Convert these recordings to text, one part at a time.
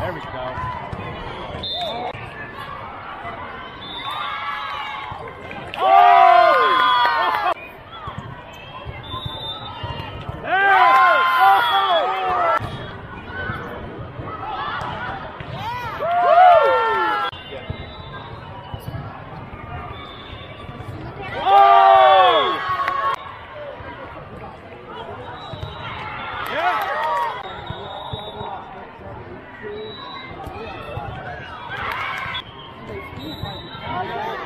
There we go. Oh,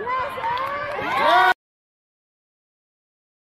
Yes,